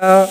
ਅਹ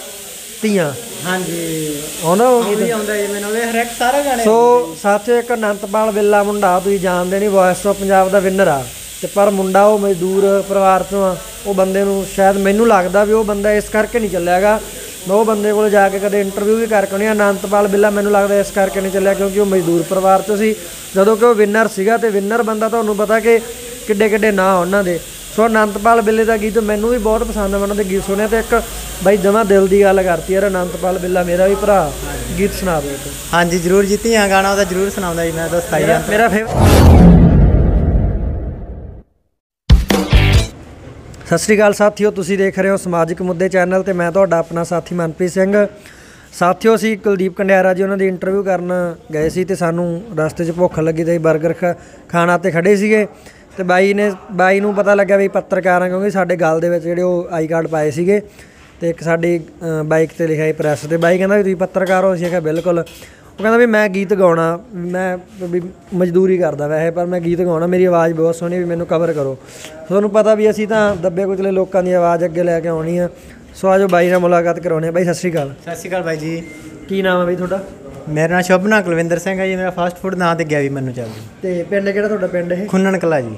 ਧੀਆਂ। ਹਾਂਜੀ। ਆਉਂਦਾ ਉਹ ਉਹ ਵੀ ਗੀਤ ਆਉਂਦਾ ਜੀ ਮੈਨੂੰ ਵੀ ਹਰ ਇੱਕ ਸਾਰਾ ਗਾਣੇ ਸੋ ਸਾਥੀਓ ਇੱਕ ਅਨੰਤਪਾਲ ਵਿੱਲਾ ਮੁੰਡਾ ਤੁਸੀਂ ਜਾਣਦੇ ਨਹੀਂ ਵੌਇਸ ਆਫ ਪੰਜਾਬ ਦਾ ਵਿਨਰ ਆ। ਤੇ ਪਰ ਮੁੰਡਾ ਉਹ ਮਜ਼ਦੂਰ ਪਰਿਵਾਰ ਤੋਂ ਆ। ਉਹ ਬੰਦੇ ਨੂੰ ਸ਼ਾਇਦ ਮੈਨੂੰ ਲੱਗਦਾ ਵੀ ਉਹ ਬੰਦਾ ਇਸ ਕਰਕੇ ਨਹੀਂ ਚੱਲਿਆਗਾ ਮੈਂ ਉਹ ਬੰਦੇ ਕੋਲ ਜਾ ਕੇ ਕਦੇ ਇੰਟਰਵਿਊ ਵੀ ਕਰਕੇ ਆਉਣੀ ਆ। ਅਨੰਤਪਾਲ ਬਿੱਲਾ ਮੈਨੂੰ ਲੱਗਦਾ ਇਸ ਕਰਕੇ ਨਹੀਂ ਚੱਲਿਆ ਕਿਉਂਕਿ ਉਹ ਮਜ਼ਦੂਰ ਪਰਿਵਾਰ ਤੋਂ ਸੀ। ਜਦੋਂ ਕਿ ਉਹ ਵਿਨਰ ਸੀਗਾ ਤੇ ਵਿਨਰ ਬੰਦਾ ਤੁਹਾਨੂੰ ਪਤਾ ਕਿ ਕਿੱਡੇ ਕਿੱਡੇ ਨਾਂ ਉਹਨਾਂ ਦੇ। ਸੋ ਅਨੰਤਪਾਲ ਬਿੱਲੇ ਦਾ ਗੀਤ ਮੈਨੂੰ ਵੀ ਬਹੁਤ ਪਸੰਦ ਆ ਉਹਨਾਂ ਦੇ ਗੀਤ ਸੁਣਿਆ ਤੇ ਇੱਕ ਬਾਈ ਜਮਾ ਦਿਲ ਦੀ ਗੱਲ ਕਰਤੀ ਯਾਰ ਅਨੰਤਪਾਲ ਬਿੱਲਾ ਮੇਰਾ ਵੀ ਭਰਾ ਗੀਤ ਸੁਣਾ ਇੱਕ। ਹਾਂਜੀ ਜ਼ਰੂਰ ਜਿੱਤੀਆਂ ਗਾਣਾ ਉਹਦਾ ਜ਼ਰੂਰ ਸੁਣਾਉਂਦਾ ਜੀ ਮੈਂ ਤਾਂ ਸਤਾਈ ਮੇਰਾ ਮੇਰਾ ਫੇਵ ਸਤਿ ਸ੍ਰੀ ਅਕਾਲ ਸਾਥੀਓ ਤੁਸੀਂ ਦੇਖ ਰਹੇ ਹੋ ਸਮਾਜਿਕ ਮੁੱਦੇ ਚੈਨਲ ਤੇ ਮੈਂ ਤੁਹਾਡਾ ਆਪਣਾ ਸਾਥੀ ਮਨਪ੍ਰੀਤ ਸਿੰਘ। ਸਾਥੀਓ ਅਸੀਂ ਕੁਲਦੀਪ ਕੰਡਿਆਰਾ ਜੀ ਉਹਨਾਂ ਦੀ ਇੰਟਰਵਿਊ ਕਰਨ ਗਏ ਸੀ ਤੇ ਸਾਨੂੰ ਰਸਤੇ 'ਚ ਭੁੱਖ ਲੱਗੀ ਤੇ 버ਗਰ ਖਾਣਾ ਤੇ ਖੜੇ ਸੀਗੇ। ਤੇ ਬਾਈ ਨੇ ਬਾਈ ਨੂੰ ਪਤਾ ਲੱਗਿਆ ਵੀ ਪੱਤਰਕਾਰ ਕਿਉਂਕਿ ਸਾਡੇ ਗਲ ਦੇ ਵਿੱਚ ਜਿਹੜੇ ਉਹ ਆਈ ਕਾਰਡ ਪਾਏ ਸੀਗੇ ਤੇ ਇੱਕ ਸਾਡੀ ਬਾਈਕ ਤੇ ਲਿਖਿਆ ਪ੍ਰੈਸ ਤੇ। ਬਾਈ ਕਹਿੰਦਾ ਵੀ ਤੁਸੀਂ ਪੱਤਰਕਾਰ ਹੋ ਅਸੀਂ ਕਿਹਾ ਬਿਲਕੁਲ। ਉਹ ਕਹਿੰਦਾ ਵੀ ਮੈਂ ਗੀਤ ਗਾਉਣਾ ਮੈਂ ਵੀ ਮਜ਼ਦੂਰੀ ਕਰਦਾ ਵੈਸੇ ਪਰ ਮੈਂ ਗੀਤ ਗਾਉਣਾ ਮੇਰੀ ਆਵਾਜ਼ ਬਹੁਤ ਸੋਹਣੀ ਵੀ ਮੈਨੂੰ ਕਵਰ ਕਰੋ। ਤੁਹਾਨੂੰ ਪਤਾ ਵੀ ਅਸੀਂ ਤਾਂ ਦੱਬੇ ਕੁਚਲੇ ਲੋਕਾਂ ਦੀ ਆਵਾਜ਼ ਅੱਗੇ ਲੈ ਕੇ ਆਉਣੀ ਆ। ਸੋ ਆਜੋ ਬਾਈ ਨਾਲ ਮੁਲਾਕਾਤ ਕਰਾਉਣੇ ਆ। ਬਾਈ ਸਤਿ ਸ਼੍ਰੀ ਅਕਾਲ। ਸਤਿ ਸ਼੍ਰੀ ਅਕਾਲ ਬਾਈ ਜੀ। ਕੀ ਨਾਮ ਹੈ ਬਾਈ ਤੁਹਾਡਾ? ਮੇਰਾ ਨਾਮ ਸ਼ੁਭਨਾ ਕੁਲਵਿੰਦਰ ਸਿੰਘ ਹੈ ਜੀ ਮੇਰਾ ਫਾਸਟ ਫੂਡ ਨਾਂ ਤੇ ਗਿਆ ਵੀ ਮੈਨੂੰ ਚੱਲਦੀ। ਤੇ ਪਿੰਡ ਕਿਹੜਾ ਤੁਹਾਡਾ ਪਿੰਡ ਇਹ? ਖੁੰਨਣ ਕਲਾ ਜੀ।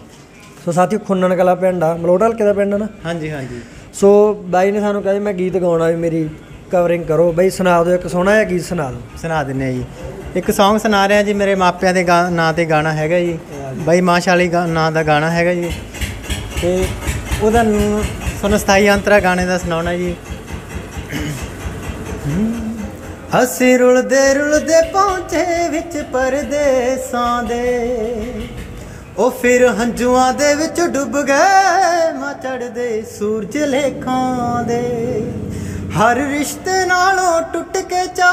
ਸੋ ਸਾਥੀਓ ਖੁੰਨਣ ਕਲਾ ਪਿੰਡ ਆ। ਮਲੋਟ ਹਲਕੇ ਦਾ ਪਿੰਡ ਆ ਨਾ? ਹਾਂਜੀ ਹਾਂਜੀ। ਸੋ ਬਾਈ ਨੇ ਸਾਨੂੰ ਕਿਹਾ ਜੀ ਮੈਂ ਗੀਤ ਗਾਉਣਾ ਵੀ ਮੇਰੀ ਕਵਰਿੰਗ ਕਰੋ। ਬਾਈ ਸੁਣਾ ਦਿਓ ਇੱਕ ਸੋਹਣਾ ਜਿਹਾ ਗੀਤ ਸੁਣਾ ਦਿਓ। ਸੁਣਾ ਦਿੰਨੇ ਆ ਜੀ। ਇੱਕ Song ਸੁਣਾ ਰਿਹਾ ਜੀ ਮੇਰੇ ਮਾਪਿਆਂ ਦੇ ਗਾ- ਨਾਂ ਤੇ ਗਾਣਾ ਹੈਗਾ ਜੀ। ਬਾਈ ਮਾਸ਼ਾਲੀ ਗਾ- ਨਾਂ ਦਾ ਗਾਣਾ ਹੈਗਾ ਜੀ। ਤੇ ਉਹਦਾ ਨ- ਤੁਹਾਨੂੰ ਸਥਾਈ ਅੰਤਰਾ ਗਾਣੇ ਦਾ ਸੁਣਾਉਣਾ ਜੀ। ਅਸੀਂ ਰੁਲਦੇ ਰੁਲਦੇ ਪਹੁੰਚੇ ਵਿੱਚ ਪਰਦੇਸਾਂ ਦੇ ਉਹ ਫਿਰ ਹੰਝੂਆਂ ਦੇ ਵਿੱਚ ਡੁੱਬ ਗਏ, ਮਾ ਚੜਦੇ ਸੂਰਜ ਲੇਖਾਂ ਦੇ। ਹਰ ਰਿਸ਼ਤੇ ਨਾਲੋਂ ਟੁੱਟ ਕੇ ਚਾ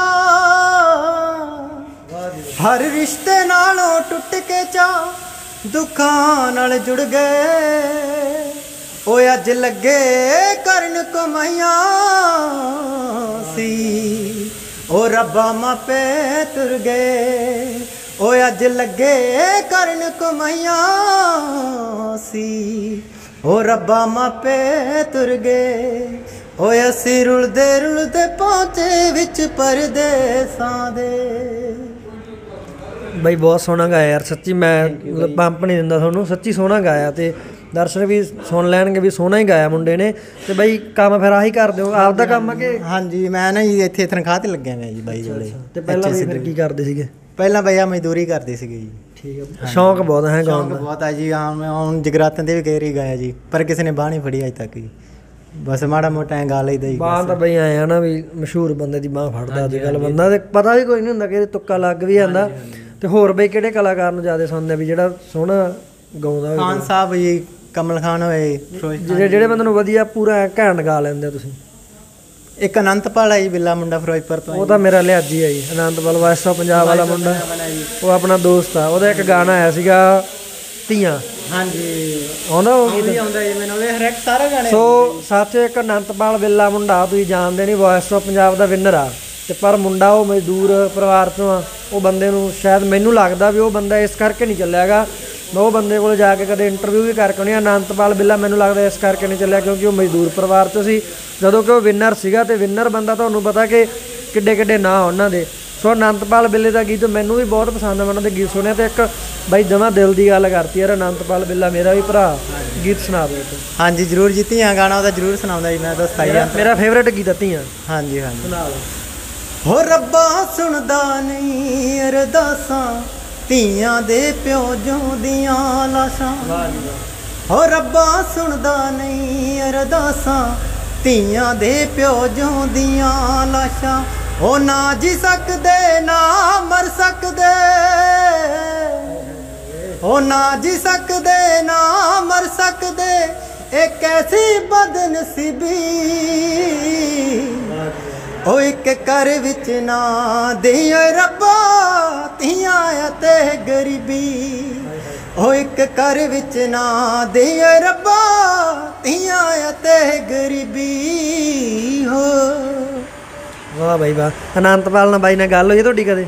ਹਰ ਰਿਸ਼ਤੇ ਨਾਲੋਂ ਟੁੱਟ ਕੇ ਚਾ ਦੁੱਖਾਂ ਨਾਲ ਜੁੜ ਗਏ। ਓਏ ਅੱਜ ਲੱਗੇ ਕਰਨ ਕਮਾਈਆਂ ਸੀ। ਓ ਰੱਬਾ ਮਾਪੇ ਤੁਰ ਗਏ ਓਏ ਅੱਜ ਲੱਗੇ ਕਰਨ ਕਮਾਈਆਂ ਸੀ ਓ ਰੱਬਾ ਮਾਪੇ ਤੁਰ ਗਏ ਓਏ ਅਸੀਂ ਰੁਲਦੇ ਰੁਲਦੇ ਪਹੁੰਚੇ ਵਿੱਚ ਪਰਦੇਸਾਂ ਦੇ ਬਾਈ ਬਹੁਤ ਸੋਹਣਾ ਗਾਇਆ ਯਾਰ ਸੱਚੀ ਮੈਂ ਪੰਪ ਨਹੀਂ ਦਿੰਦਾ ਤੁਹਾਨੂੰ ਸੱਚੀ ਸੋਹਣਾ ਗਾਇਆ ਤੇ ਦਰਸ਼ਕ ਵੀ ਸੁਣ ਲੈਣਗੇ ਵੀ ਸੋਹਣਾ ਹੀ ਗਾਇਆ ਮੁੰਡੇ ਨੇ ਤੇ ਬਾਈ ਕੰਮ ਫਿਰ ਆਹੀ ਕਰ ਦਿਓ ਆਪਦਾ ਕੰਮ ਆ ਕਿ ਹਾਂਜੀ ਮੈਂ ਨਾ ਜੀ ਇੱਥੇ ਤਨਖਾਹ ਤੇ ਲੱਗਿਆ ਮੈਂ ਜੀ ਬਾਈ ਜੋੜੇ। ਤੇ ਪਹਿਲਾਂ ਵੀ ਫਿਰ ਕੀ ਕਰਦੇ ਸੀਗੇ? ਪਹਿਲਾਂ ਬਈਆ ਮਜ਼ਦੂਰੀ ਕਰਦੇ ਸੀਗੇ ਜੀ। ਠੀਕ ਹੈ ਸ਼ੌਂਕ ਬਹੁਤ ਹੈ ਗਾਉਣ ਸ਼ੌਂਕ ਦਾ? ਬਹੁਤ ਆ ਜੀ ਹਾਂ ਮੈਂ ਹੁਣ ਜਗਰਾਤਨ ਦੇ ਵੀ ਕਈ ਵਾਰੀ ਗਾਇਆ ਜੀ ਪਰ ਕਿਸੇ ਨੇ ਬਾਹ ਨਹੀਂ ਫੜੀ ਅਜੇ ਤੱਕ ਜੀ। ਬਸ ਮਾੜਾ ਮੋਟਾ ਐਂ ਗਾ ਲਈਦਾ ਜੀ ਬਾਹ ਤਾਂ ਬਈ ਆਏ ਆ ਨਾ ਵੀ ਮਸ਼ਹੂਰ ਬੰਦੇ ਦੀ ਬਾਹ ਫੜਦਾ ਅੱਜ ਕੱਲ ਬੰਦਾ ਤੇ ਪਤਾ ਵੀ ਕੋਈ ਨਹੀਂ ਹੁੰਦਾ ਕਿ ਤੁੱਕਾ ਲੱਗ ਵੀ ਜਾਂਦਾ। ਤੇ ਹੋਰ ਬਈ ਕਿਹੜੇ ਕਲਾਕਾਰ ਨੂੰ ਜ਼ਿਆਦਾ ਸੁਣਦੇ ਆ ਵੀ ਜਿਹੜਾ ਸੋਹਣਾ ਗਾਉਂਦਾ ਹੋਵੇ ਖਾਨ ਸਾਹਿਬ ਜੀ ਕਮਲ ਖਾਨ ਹੋਏ ਫਿਰੋਜ਼ ਜਿਹੜੇ ਜਿਹੜੇ ਬੰਦੇ ਨੂੰ ਵਧੀਆ ਪੂਰਾ ਘੈਂਟ ਗਾ ਲੈਂਦੇ ਆ ਤੁਸੀਂ। ਇੱਕ ਅਨੰਤਪਾਲ ਹੈ ਜੀ ਬਿੱਲਾ ਮੁੰਡਾ ਫਿਰੋਜ਼ਪੁਰ ਤੋਂ ਉਹ ਤਾਂ ਮੇਰਾ ਲਿਆਜੀ ਆ ਜੀ ਆਨੰਦਪਾਲ ਵਾਸਤਾ ਪੰਜਾਬ ਵਾਲਾ ਮੁੰਡਾ। ਉਹ ਆਪਣਾ ਦੋਸਤ ਆ ਉਹਦਾ ਇੱਕ ਗਾਣਾ ਆਇਆ ਸੀਗਾ ਧੀਆਂ। ਹਾਂਜੀ। ਆਉਂਦਾ ਉਹ? ਵੀ ਆਉਂਦਾ ਜੀ ਮੈਨੂੰ ਵੀ ਹਰ ਇੱਕ ਸਾਰਾ ਗਾਣੇ ਸੋ ਸਾਥੀਓ ਇੱਕ ਅਨੰਤਪਾਲ ਵਿੱਲਾ ਮੁੰਡਾ ਤੁਸੀਂ ਜਾਣਦੇ ਨਹੀਂ ਵੌਇਸ ਆਫ ਪੰਜਾਬ ਦਾ ਵਿਨਰ ਆ। ਤੇ ਪਰ ਮੁੰਡਾ ਉਹ ਮਜ਼ਦੂਰ ਪਰਿਵਾਰ ਤੋਂ ਆ ਉਹ ਬੰਦੇ ਨੂੰ ਸ਼ਾਇਦ ਮੈਨੂੰ ਲੱਗਦਾ ਵੀ ਉਹ ਬੰਦਾ ਇਸ ਕਰਕੇ ਨਹੀਂ ਚੱਲਿਆਗਾ ਮੈਂ ਉਹ ਬੰਦੇ ਕੋਲ ਜਾ ਕੇ ਕਦੇ ਇੰਟਰਵਿਊ ਵੀ ਕਰਕੇ ਆਉਣੀ ਆ। ਅਨੰਤਪਾਲ ਬਿੱਲਾ ਮੈਨੂੰ ਲੱਗਦਾ ਇਸ ਕਰਕੇ ਨਹੀਂ ਚੱਲਿਆ ਕਿਉਂਕਿ ਉਹ ਮਜ਼ਦੂਰ ਪਰਿਵਾਰ ਤੋਂ ਸੀ। ਜਦੋਂ ਕਿ ਉਹ ਵਿਨਰ ਸੀਗਾ ਤੇ ਵਿਨਰ ਬੰਦਾ ਤੁਹਾਨੂੰ ਪਤਾ ਕਿ ਕਿੱਡੇ ਕਿੱਡੇ ਨਾਂ ਉਹਨਾਂ ਦੇ। ਸੋ ਅਨੰਤਪਾਲ ਬਿੱਲੇ ਦਾ ਗੀਤ ਮੈਨੂੰ ਵੀ ਬਹੁਤ ਪਸੰਦ ਆ ਉਹਨਾਂ ਦੇ ਗੀਤ ਸੁਣਿਆ ਤੇ ਇੱਕ ਬਾਈ ਜਮਾ ਦਿਲ ਦੀ ਗੱਲ ਕਰਤੀ ਯਾਰ ਅਨੰਤਪਾਲ ਬਿੱਲਾ ਮੇਰਾ ਵੀ ਭਰਾ ਗੀਤ ਸੁਣਾ ਇੱਕ। ਹਾਂਜੀ ਜ਼ਰੂਰ ਜਿੱਤੀਆਂ ਗਾਣਾ ਉਹਦਾ ਜ਼ਰੂਰ ਸੁਣਾਉਂਦਾ ਜੀ ਮੈਂ ਤਾਂ ਸਤਾਈ ਮੇਰਾ ਮੇਰਾ ਫੇਵਰੇਟ ਗੀਤ ਆ ਧੀਆਂ। ਹਾਂਜੀ ਹਾਂਜੀ। ਸੁਣਾ ਦਿਓ। ਹੋ ਰੱਬਾ ਸੁਣਦਾ ਨਹੀਂ ਅਰਦਾਸਾਂ ਧੀਆਂ ਦੇ ਪਿਓ ਜਿਉਂਦੀਆਂ ਲਾਸ਼ਾਂ। ਹੋ ਰੱਬਾ ਸੁਣਦਾ ਨਹੀਂ ਅਰਦਾਸਾਂ। ਧੀਆਂ ਦੇ ਪਿਓ ਜਿਉਂਦੀਆਂ ਲਾਸ਼ਾਂ। ਉਹ ਨਾ ਜੀ ਸਕਦੇ, ਨਾ ਮਰ ਸਕਦੇ। ਉਹ ਨਾ ਜੀ ਸਕਦੇ, ਨਾ ਮਰ ਸਕਦੇ। ਇਹ ਕੈਸੀ ਬਦਨਸੀਬੀ ਓ ਇੱਕ ਘਰ ਵਿੱਚ ਨਾ ਦੇ ਰੱਬਾ, ਧੀਆਂ ਅਤੇ ਗਰੀਬੀ। ਓ ਇੱਕ ਘਰ ਵਿੱਚ ਨਾ ਦੇ ਰੱਬਾ, ਧੀਆਂ ਅਤੇ ਗਰੀਬੀ। ਹੋ। ਵਾਹ ਬਾਈ ਵਾਹ। ਅਨੰਤਪਾਲ ਨਾਲ ਬਾਈ ਨਾਲ ਗੱਲ ਹੋਈ ਤੁਹਾਡੀ ਕਦੇ?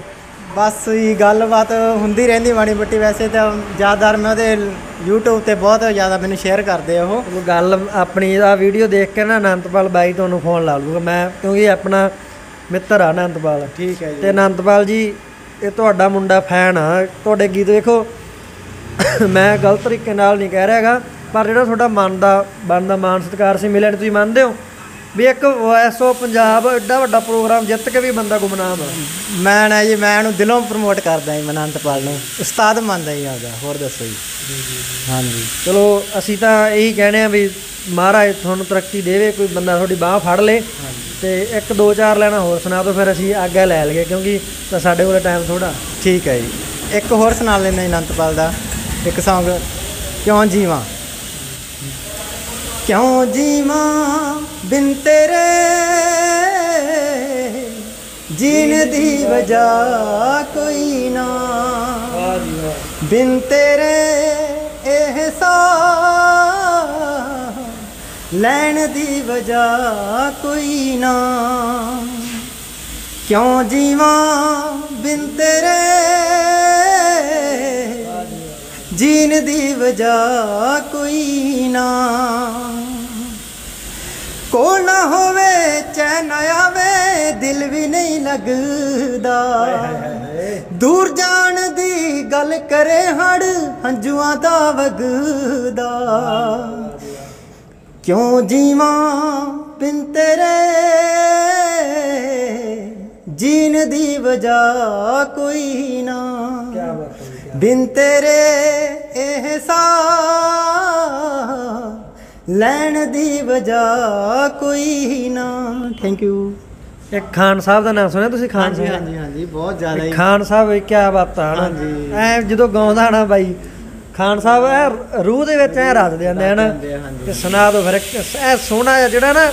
ਬਸ ਹੀ ਗੱਲਬਾਤ ਹੁੰਦੀ ਰਹਿੰਦੀ ਮਾੜੀ ਮੋਟੀ। ਵੈਸੇ ਤਾਂ ਜ਼ਿਆਦਾਤਰ ਮੈਂ ਉਹਦੇ YouTube ਤੇ ਬਹੁਤ ਜ਼ਿਆਦਾ ਮੈਨੂੰ ਸ਼ੇਅਰ ਕਰਦੇ ਆ ਉਹ। ਗੱਲ ਆਪਣੀ ਆ ਵੀਡੀਓ ਦੇਖ ਕੇ ਨਾ ਅਨੰਤਪਾਲ ਬਾਈ ਤੁਹਾਨੂੰ ਫੋਨ ਲਾ ਲੂਗਾ ਮੈਂ ਕਿਉਂਕਿ ਆਪਣਾ ਮਿੱਤਰ ਆ ਅਨੰਤਪਾਲ। ਠੀਕ ਹੈ ਤੇ ਅਨੰਤਪਾਲ ਜੀ ਇਹ ਤੁਹਾਡਾ ਮੁੰਡਾ ਫੈਨ ਆ। ਤੁਹਾਡੇ ਗੀਤ ਵੇਖੋ। ਮੈਂ ਗਲਤ ਤਰੀਕੇ ਨਾਲ ਨਹੀਂ ਕਹਿ ਰਿਹਾਗਾ ਪਰ ਜਿਹੜਾ ਤੁਹਾਡਾ ਮਨ ਦਾ ਬਣਦਾ ਮਾਨ ਸਤਿਕਾਰ ਸੀ ਮਿਲਣ ਤੁਸੀਂ ਮੰਨਦੇ ਹੋ? ਵੀ ਇੱਕ ਵੌਇਸ ਆਫ ਪੰਜਾਬ ਐਡਾ ਵੱਡਾ ਪ੍ਰੋਗਰਾਮ ਜਿੱਤ ਕੇ ਵੀ ਬੰਦਾ ਗੁੰਮਨਾਮ ਆ। ਮੈਂ ਨਾ ਜੀ, ਮੈਂ ਉਹਨੂੰ ਦਿਲੋਂ ਪ੍ਰਮੋਟ ਕਰਦਾ ਜੀ ਮਨੰਤਪਾਲ ਨੂੰ। ਉਸਤਾਦ ਮੰਨਦਾ ਜੀ ਆਪਦਾ, ਹੋਰ ਦੱਸੋ ਜੀ। ਹਾਂਜੀ। ਚਲੋ, ਅਸੀਂ ਤਾਂ ਇਹੀ ਕਹਿੰਦੇ ਆ ਵੀ ਮਹਾਰਾਜ ਤੁਹਾਨੂੰ ਤਰੱਕੀ ਦੇਵੇ, ਕੋਈ ਬੰਦਾ ਤੁਹਾਡੀ ਬਾਹ ਫੜ ਲੇ। ਤੇ ਇੱਕ, ਦੋ, ਚਾਰ ਲੈਣਾ ਹੋਰ ਸੁਣਾ ਦਿਓ, ਫਿਰ ਅਸੀਂ ਆਗਾ ਲੈ ਲਈਏ, ਕਿਉਂਕਿ ਤਾਂ ਸਾਡੇ ਕੋਲ ਟਾਈਮ ਥੋੜਾ ਠੀਕ ਹੈ ਜੀ। ਇੱਕ ਹੋਰ ਸੁਣਾ ਲੈਂਦਾ ਜੀ ਅਨੰਤਪਾਲ ਦਾ। ਇੱਕ Song, ਕਿਉਂ ਜੀਵਾਂ? ਕਿਉਂ ਜੀਵਾਂ ਬਿਨ ਤੇਰੇ? ਜੀਣ ਦੀ ਵਜ੍ਹਾ ਕੋਈ ਨਾ। ਬਿਨ ਤੇਰੇ ਇਹਸਾਸ ਲੈਣ ਦੀ ਵਜ੍ਹਾ ਕੋਈ ਨਾ। ਕਿਉਂ ਜੀਵਾਂ ਬਿਨ ਤੇਰੇ? ਜੀਣ ਦੀ ਵਜ੍ਹਾ ਕੋਈ ਨਾ। ਕੋਲ ਨਾ ਹੋਵੇ ਚੈਨ ਆਵੇ ਦਿਲ ਵੀ ਨਹੀਂ ਲੱਗਦਾ। ਦੂਰ ਜਾਣ ਦੀ ਗੱਲ ਕਰੇ ਹੜ ਹੰਝੂਆਂ ਦਾ ਵਗਦਾ। ਕਿਉਂ ਜੀਵਾਂ ਬਿਨ ਤੇਰੇ ਜੀਣ ਦੀ ਵਜ੍ਹਾ ਕੋਈ ਨਾ। ਕੀ ਬਾਤ। ਬਿਨ ਤੇਰੇ ਇਹਸਾਸ ਲੈਣ ਦੀ ਵਜ੍ਹਾ ਕੋਈ ਨਾ। ਥੈਂਕ ਯੂ ਇੱਕ ਖਾਨ ਸਾਹਿਬ ਦਾ ਨਾਮ ਸੁਣਿਆ ਤੁਸੀਂ ਖਾਨ ਸਾਹਿਬ? ਹਾਂਜੀ ਹਾਂਜੀ ਬਹੁਤ ਜ਼ਿਆਦਾ ਹੀ। ਖਾਨ ਸਾਹਿਬ ਇਹ ਕੀ ਬਾਤਾਂ ਹਨ? ਹਾਂਜੀ। ਐ ਜਦੋਂ ਗਾਉਂਦਾ ਨਾ ਬਾਈ ਖਾਨ ਸਾਹਿਬ ਐ ਰੂਹ ਦੇ ਵਿੱਚ ਐ ਰਸ ਜਾਂਦੇ ਹਨ? ਆ। ਤੇ ਸੁਣਾ ਦੋ ਫਿਰ ਐ ਸੋਹਣਾ ਜਿਹਾ ਜਿਹੜਾ ਨਾ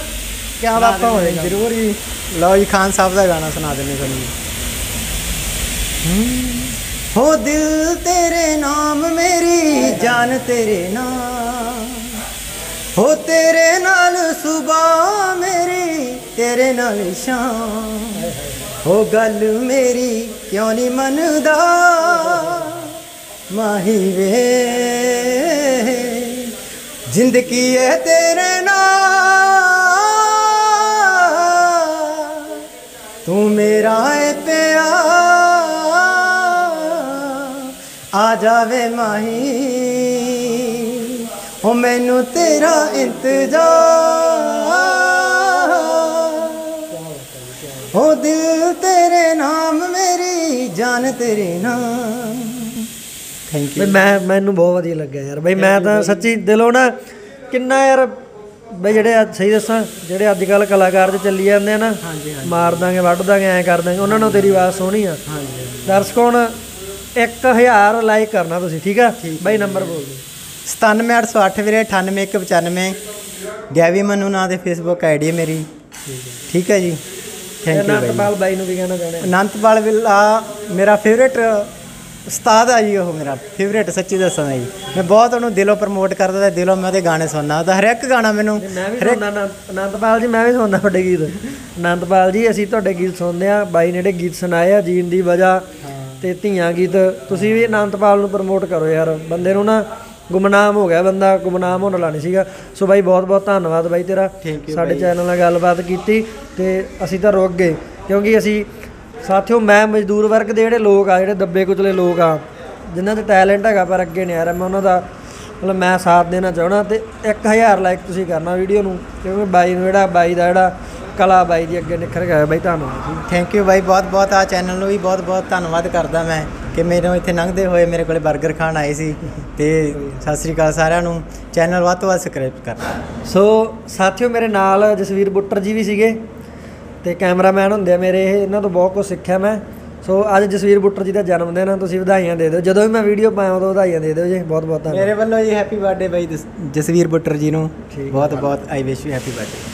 ਕੀ ਬਾਤਾਂ ਹੋਏਗਾ। ਜ਼ਰੂਰ ਹੀ ਲਓ ਜੀ ਖਾਨ ਸਾਹਿਬ ਦਾ ਗਾਣਾ ਸੁਣਾ ਦਿੰਦੇ ਤੁਹਾਨੂੰ। ਹੋ। ਦਿਲ ਤੇਰੇ ਨਾਮ, ਮੇਰੀ ਜਾਨ ਤੇਰੇ ਨਾਮ। ਹੋ ਤੇਰੇ ਨਾਲ ਸੁਬਾ, ਮੇਰੀ ਤੇਰੇ ਨਾਲ ਸ਼ਾਮ। ਹੋ ਗੱਲ ਮੇਰੀ ਕਿਉਂ ਨਹੀਂ ਮੰਨਦਾ? ਮਾਹੀ ਵੇ, ਜ਼ਿੰਦਗੀ ਹੈ ਤੇਰੇ ਜਾਵੇ ਮਾਹੀ। ਹੋ ਮੈਨੂੰ ਤੇਰਾ ਇੰਤਜ਼ਾਰ। ਹੋ ਦਿਲ ਤੇਰੇ ਨਾਮ ਮੇਰੀ ਜਾਨ ਤੇਰੇ ਨਾਮ। ਥੈਂਕ ਬਈ ਮੈਂ ਮੈਨੂੰ ਬਹੁਤ ਵਧੀਆ ਲੱਗਿਆ ਯਾਰ। ਬਈ ਮੈਂ ਤਾਂ ਸੱਚੀ ਦਿਲੋਂ ਨਾ ਕਿੰਨਾ ਯਾਰ ਬਈ ਜਿਹੜੇ ਅੱਜ ਸਹੀ ਦੱਸਾਂ ਜਿਹੜੇ ਅੱਜ ਕੱਲ ਕਲਾਕਾਰ ਤੇ ਚੱਲੀ ਜਾਂਦੇ ਆ ਨਾ ਮਾਰ ਦਾਂਗੇ ਵੱਢ ਦਾਂਗੇ ਐਂ ਕਰ ਦਾਂਗੇ ਉਹਨਾਂ ਨੂੰ ਤੇਰੀ ਆਵਾਜ਼ ਸੋਹਣੀ ਆ। ਹਾਂਜੀ। ਦਰਸ਼ਕ ਹੁਣ 1000 ਲਾਈਕ ਕਰਨਾ ਤੁਸੀਂ ਠੀਕ ਆ? ਬਈ ਨੰਬਰ ਬੋਲ ਦਿਓ। 97808 ਵੀਰੇ 98195 ਗੈਵੀ ਮਨੂ ਨਾਂ ਦੇ ਫੇਸਬੁੱਕ ਆਈਡੀ ਹੈ ਮੇਰੀ। ਠੀਕ ਹੈ। ਜੀ। ਥੈਂਕ ਯੂ ਬਾਈ ਅਨੰਤਪਾਲ ਬਾਈ ਨੂੰ ਵੀ ਕਹਿਣਾ ਚਾਹੁੰਦੇ ਅਨੰਤਪਾਲ ਵਿਲਾ ਮੇਰਾ ਫੇਵਰੇਟ ਉਸਤਾਦ ਆ ਜੀ ਉਹ ਮੇਰਾ। ਫੇਵਰੇਟ ਸੱਚੀ ਦੱਸਾਂ ਜੀ। ਮੈਂ ਬਹੁਤ ਉਹਨੂੰ ਦਿਲੋਂ ਪ੍ਰਮੋਟ ਕਰਦਾ ਤੇ ਦਿਲੋਂ ਮੈਂ ਉਹਦੇ ਗਾਣੇ ਸੁਣਦਾ ਉਹਦਾ ਹਰ ਇੱਕ ਗਾਣਾ ਮੈਨੂੰ ਮੈਂ ਵੀ ਸੁਣਦਾ ਅਨੰਤ- ਅਨੰਤਪਾਲ ਜੀ ਮੈਂ ਵੀ ਸੁਣਦਾ ਤੁਹਾਡੇ ਗੀਤ। ਅਨੰਤਪਾਲ ਜੀ ਅਸੀਂ ਤੁਹਾਡੇ ਗੀਤ ਸੁਣਦੇ ਆ ਬਾਈ ਨੇ ਜਿਹੜੇ ਗੀਤ ਸੁਣਾਏ ਆ ਜੀਣ ਦੀ ਵਜ੍ਹਾ ਤੇ ਧੀਆਂ ਗੀਤ ਤੁਸੀਂ ਵੀ ਅਨੰਤਪਾਲ ਨੂੰ ਪ੍ਰਮੋਟ ਕਰੋ ਯਾਰ। ਬੰਦੇ ਨੂੰ ਨਾ ਗੁਮਨਾਮ ਹੋ ਗਿਆ ਬੰਦਾ ਗੁਮਨਾਮ ਹੋਣ ਵਾਲਾ ਨਹੀਂ ਸੀਗਾ। ਸੋ ਬਾਈ ਬਹੁਤ ਬਹੁਤ ਧੰਨਵਾਦ ਬਾਈ ਤੇਰਾ ਸਾਡੇ ਚੈਨਲ ਨਾਲ ਗੱਲਬਾਤ ਕੀਤੀ ਤੇ ਅਸੀਂ ਤਾਂ ਰੁਕ ਗਏ। ਕਿਉਂਕਿ ਅਸੀਂ ਸਾਥੀਓ ਮੈਂ ਮਜ਼ਦੂਰ ਵਰਗ ਦੇ ਜਿਹੜੇ ਲੋਕ ਆ ਜਿਹੜੇ ਦੱਬੇ ਕੁਚਲੇ ਲੋਕ ਆ ਜਿਨ੍ਹਾਂ 'ਚ ਟੈਲੈਂਟ ਹੈਗਾ ਪਰ ਅੱਗੇ ਨਹੀਂ ਆ ਰਿਹਾ ਮੈਂ ਉਹਨਾਂ ਦਾ ਮਤਲਬ ਮੈਂ ਸਾਥ ਦੇਣਾ ਚਾਹਣਾ ਤੇ 1000 ਲਾਈਕ ਤੁਸੀਂ ਕਰਨਾ ਵੀਡੀਓ ਨੂੰ। ਕਿਉਂਕਿ ਬਾਈ ਨੂੰ ਜਿਹੜਾ ਬਾਈ ਦਾ ਜਿਹੜਾ ਕਲਾ ਬਾਈ ਦੀ ਅੱਗੇ ਨਿਖਰ ਗਿਆ ਬਾਈ ਧੰਨਵਾਦ ਜੀ। ਥੈਂਕ ਯੂ ਬਾਈ ਬਹੁਤ ਬਹੁਤ ਆ ਚੈਨਲ ਨੂੰ ਵੀ ਬਹੁਤ ਬਹੁਤ ਧੰਨਵਾਦ ਕਰਦਾ ਮੈਂ ਕਿ ਮੈਨੂੰ ਇੱਥੇ ਲੰਘਦੇ ਹੋਏ ਮੇਰੇ ਕੋਲੇ 버ਗਰ ਖਾਣ ਆਏ ਸੀ ਤੇ ਸਤਿ ਸ੍ਰੀ ਅਕਾਲ ਸਾਰਿਆਂ ਨੂੰ। ਚੈਨਲ ਵੱਧ ਤੋਂ ਵੱਧ ਸਬਸਕ੍ਰਾਈਬ ਕਰਨਾ ਸੋ ਸਾਥੀਓ ਮੇਰੇ ਨਾਲ ਜਸਵੀਰ ਬੁੱਟਰ ਜੀ ਵੀ ਸੀਗੇ ਤੇ ਕੈਮਰਾਮੈਨ ਹੁੰਦੇ ਆ ਮੇਰੇ ਇਹ ਇਹਨਾਂ ਤੋਂ ਬਹੁਤ ਕੁਝ ਸਿੱਖਿਆ ਮੈਂ। ਸੋ ਅੱਜ ਜਸਵੀਰ ਬੁੱਟਰ ਜੀ ਦਾ ਜਨਮ ਦਿਨ ਆ ਤੁਸੀਂ ਵਧਾਈਆਂ ਦੇ ਦਿਓ। ਜਦੋਂ ਵੀ ਮੈਂ ਵੀਡੀਓ ਪਾਵਾਂ ਉਦੋਂ ਵਧਾਈਆਂ ਦੇ ਦਿਓ ਜੀ। ਬਹੁਤ ਬਹੁਤ ਧੰਨਵਾਦ। ਮੇਰੇ ਵੱਲੋਂ ਜੀ ਹੈਪੀ ਬਰਥਡੇ ਬਾਈ ਜਸ- ਜਸਵੀਰ ਬੁੱਟਰ ਜੀ ਨੂੰ। ਬਹੁਤ ਬਹੁਤ I wish you happy birthday